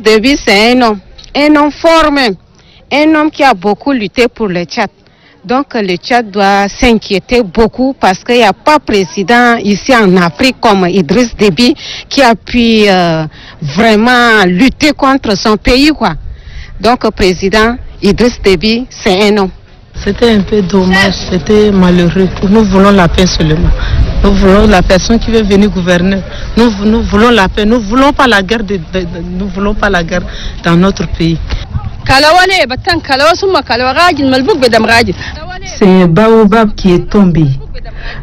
Déby, c'est un homme, un homme formé, un homme qui a beaucoup lutté pour le Tchad. Donc le Tchad doit s'inquiéter beaucoup parce qu'il n'y a pas président ici en Afrique comme Idriss Déby qui a pu euh, vraiment lutter contre son pays. Quoi. Donc président Idriss Déby, c'est un homme. C'était un peu dommage, c'était malheureux. Nous voulons la paix seulement. Nous voulons la personne qui veut venir gouverner. Nous, nous voulons la paix. Nous ne voulons pas la guerre. De, de, de, nous voulons pas la guerre dans notre pays. C'est un baobab qui est tombé.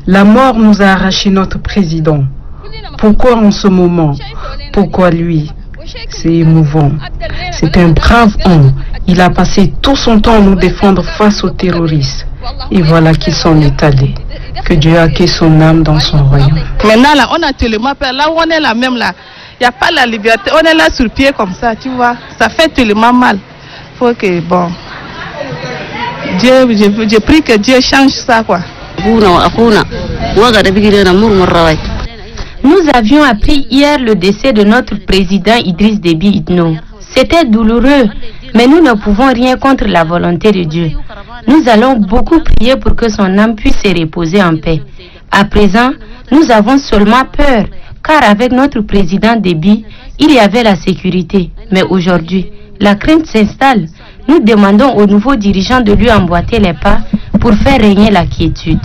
La mort nous a arraché notre président. Pourquoi en ce moment? Pourquoi lui? C'est émouvant. C'est un brave homme. Il a passé tout son temps à nous défendre face aux terroristes. Et voilà qu'ils s'en est allé. Que Dieu accueille son âme dans son royaume. Maintenant, là, on a tellement peur. Là où on est là même là, il n'y a pas la liberté. On est là sur pied comme ça, tu vois. Ça fait tellement mal. Faut que, bon, Dieu, je, je prie que Dieu change ça, quoi. Nous avions appris hier le décès de notre président Idriss Déby Itno. C'était douloureux, mais nous ne pouvons rien contre la volonté de Dieu. Nous allons beaucoup prier pour que son âme puisse se reposer en paix. À présent, nous avons seulement peur, car avec notre président Déby, il y avait la sécurité. Mais aujourd'hui, la crainte s'installe. Nous demandons aux nouveaux dirigeants de lui emboîter les pas pour faire régner la quiétude.